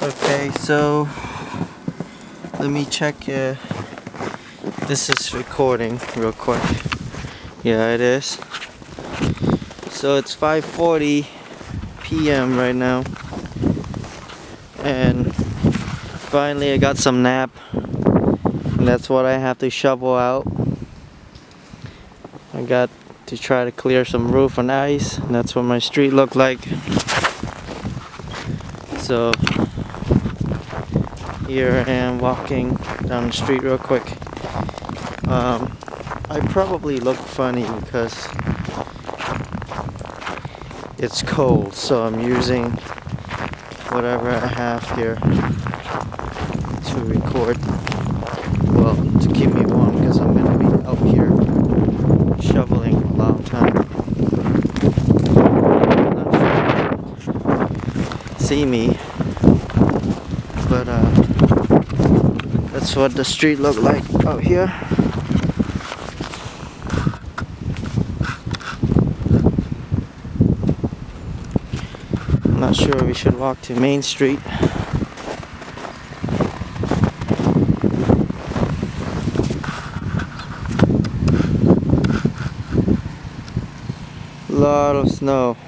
Okay, so let me check. Uh, this is recording real quick. Yeah, it is. So it's 5:40 p.m. right now, and finally I got some nap. And that's what I have to shovel out. I got to try to clear some roof and ice. And that's what my street looked like. So here am walking down the street real quick. Um, I probably look funny because it's cold, so I'm using whatever I have here to record. Well, to keep me warm because I'm gonna be out here shoveling a long time. See me, but uh, that's what the street looked like out here. I'm not sure we should walk to Main Street. lot of snow.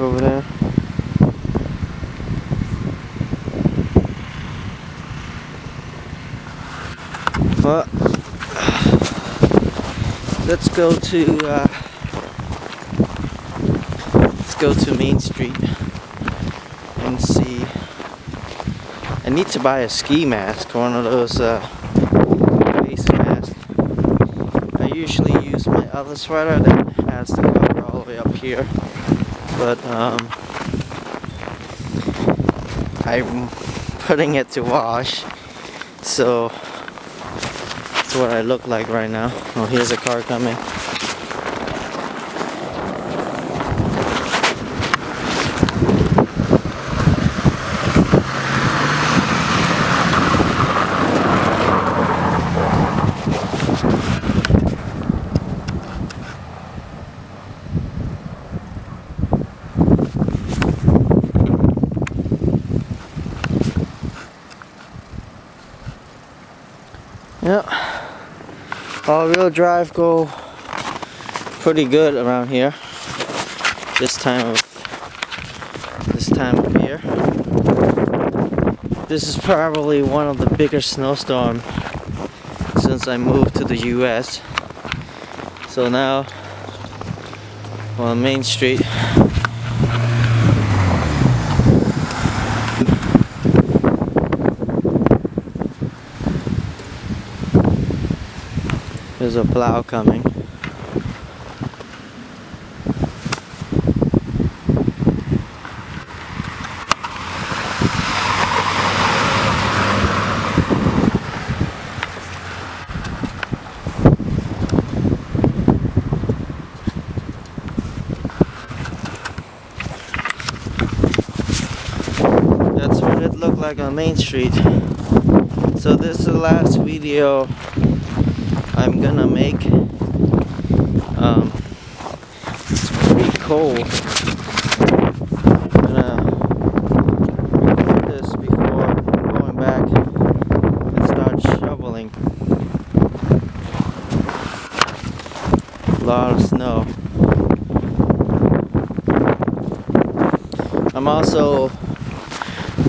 Over there. But let's go to uh, let's go to Main Street and see. I need to buy a ski mask, one of those uh, face masks. I usually use my other sweater that has the cover all the way up here, but um, I'm putting it to wash, so that's what I look like right now. Oh, here's a car coming. Yep. All-wheel drive go pretty good around here. This time of this time of year. This is probably one of the bigger snowstorms since I moved to the US. So now on Main Street There's a plow coming. That's what it looked like on Main Street. So this is the last video I'm gonna make. Um, it's pretty cold. I'm gonna record this before going back and start shoveling. A lot of snow. I'm also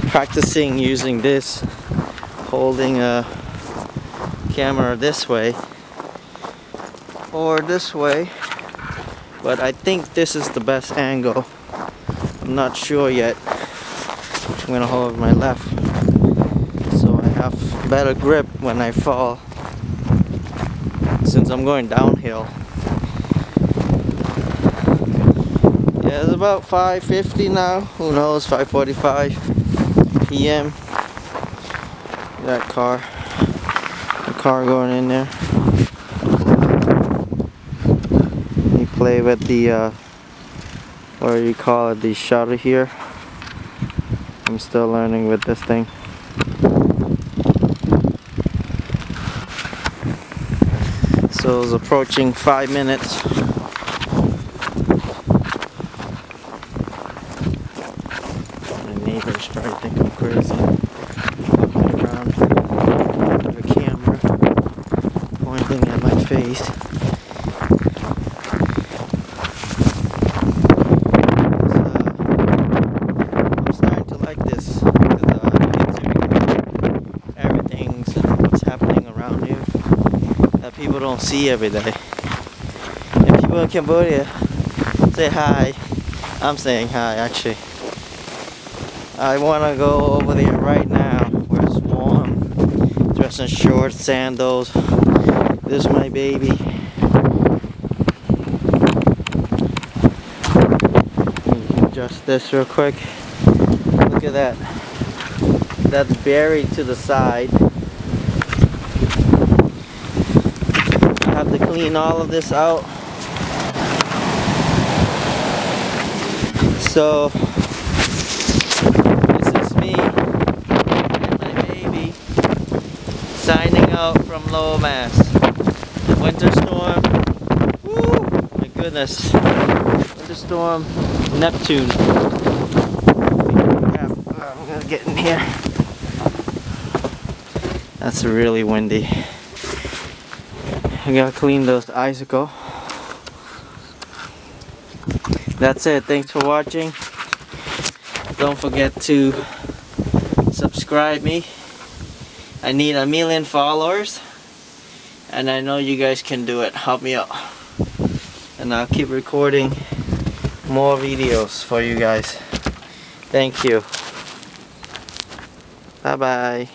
practicing using this, holding a camera this way or this way but I think this is the best angle. I'm not sure yet. I'm gonna hold my left so I have better grip when I fall. Since I'm going downhill. Yeah it's about 5.50 now. Who knows? 5.45 p.m. that car the car going in there play with the uh, what do you call it the shutter here. I'm still learning with this thing. So it's approaching five minutes. My neighbors probably think I'm crazy. Looking around the camera pointing at my face. People don't see every day. And people in Cambodia say hi. I'm saying hi actually. I want to go over there right now where it's warm. Dressed in shorts, sandals. This is my baby. Adjust this real quick. Look at that. That's buried to the side. I have to clean all of this out. So this is me and my baby signing out from Lowell Mass. Winter storm. Woo! My goodness. Winter storm Neptune. I'm gonna get in here. That's really windy. I gotta clean those icicle. That's it. Thanks for watching. Don't forget to subscribe me. I need a million followers. And I know you guys can do it. Help me out. And I'll keep recording more videos for you guys. Thank you. Bye bye.